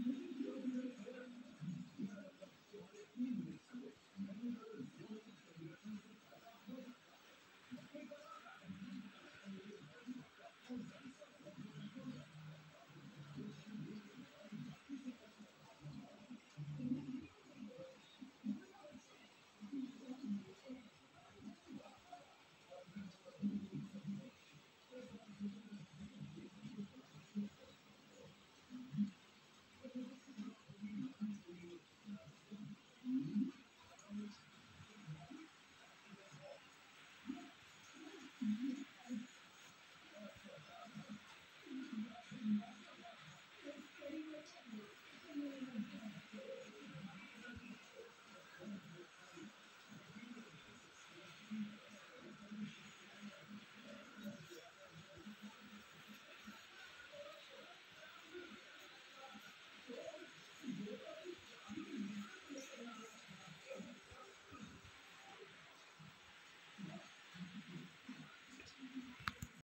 Mm-hmm.